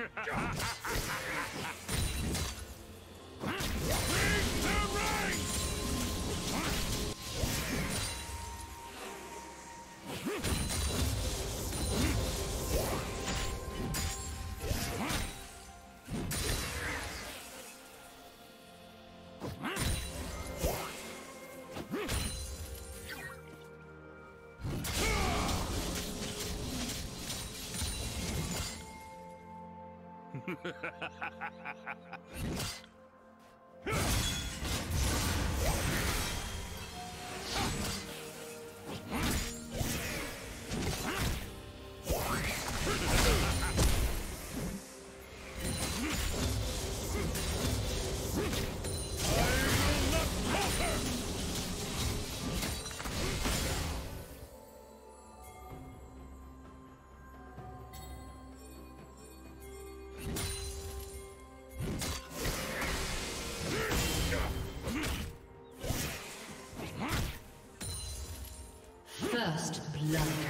Ha ha ha ha! First blood.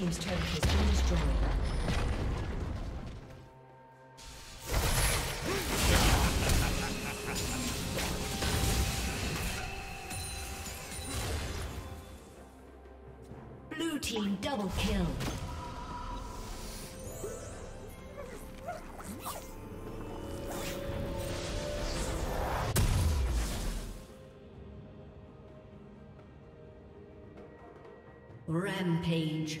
Team's turret has been destroyed. Blue team double kill. Rampage.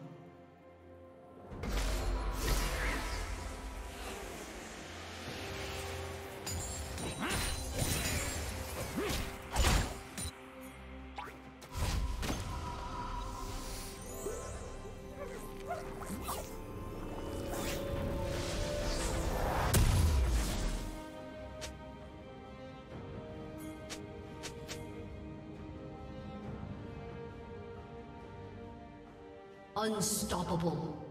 Unstoppable.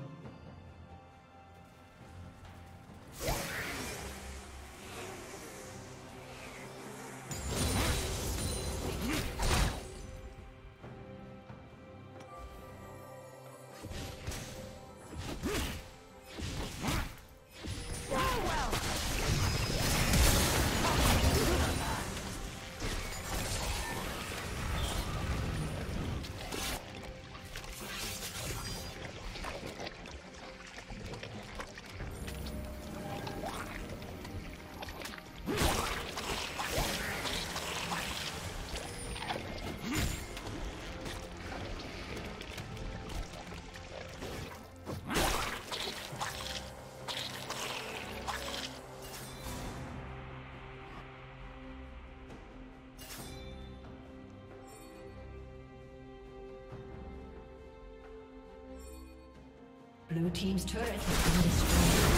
Blue Team's turret has been destroyed.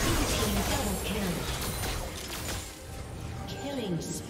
Blue Team double kill. Killing spree.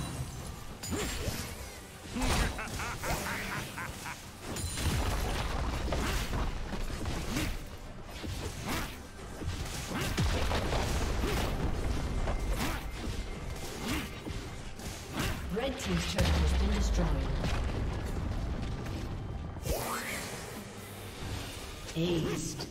Aced.